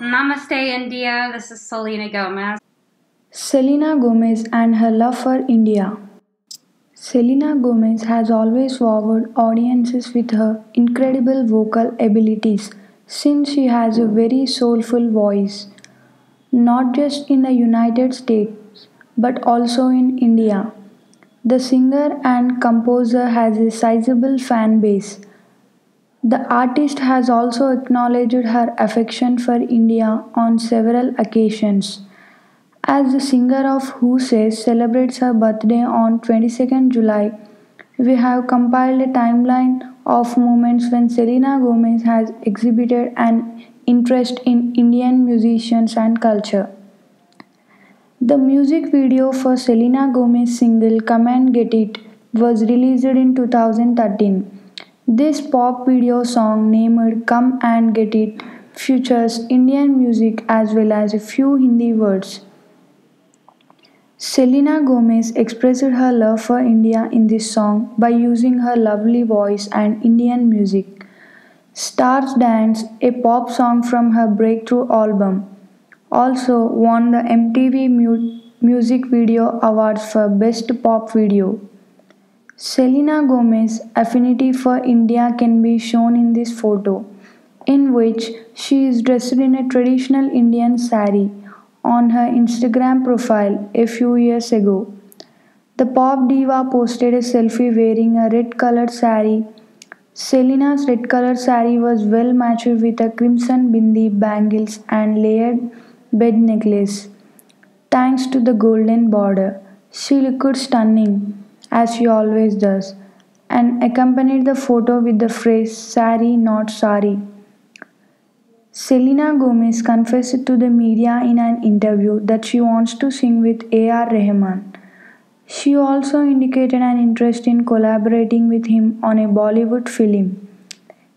Namaste, India. This is Selena Gomez. Selena Gomez and her love for India. Selena Gomez has always wowed audiences with her incredible vocal abilities since she has a very soulful voice, not just in the United States but also in India. The singer and composer has a sizable fan base. The artist has also acknowledged her affection for India on several occasions. As the singer of Who Says celebrates her birthday on 22nd July, we have compiled a timeline of moments when Selena Gomez has exhibited an interest in Indian musicians and culture. The music video for Selena Gomez's single Come and Get It was released in 2013. This pop video song named Come and Get It features Indian music as well as a few Hindi words. Selena Gomez expressed her love for India in this song by using her lovely voice and Indian music. Stars Dance, a pop song from her breakthrough album, also won the MTV Mu- Music Video Awards for Best Pop Video. Selena Gomez's affinity for India can be shown in this photo, in which she is dressed in a traditional Indian sari on her Instagram profile a few years ago. The pop diva posted a selfie wearing a red colored sari. Selena's red colored sari was well matched with a crimson bindi, bangles, and layered bed necklace. Thanks to the golden border, she looked stunning, as she always does, and accompanied the photo with the phrase Sari, not sorry. Selena Gomez confessed to the media in an interview that she wants to sing with A.R. Rahman. She also indicated an interest in collaborating with him on a Bollywood film.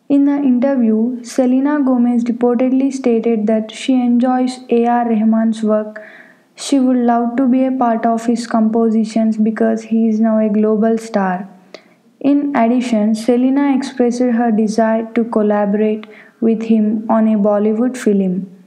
In the interview, Selena Gomez reportedly stated that she enjoys A.R. Rahman's work. She would love to be a part of his compositions because he is now a global star. In addition, Selena expressed her desire to collaborate with him on a Bollywood film.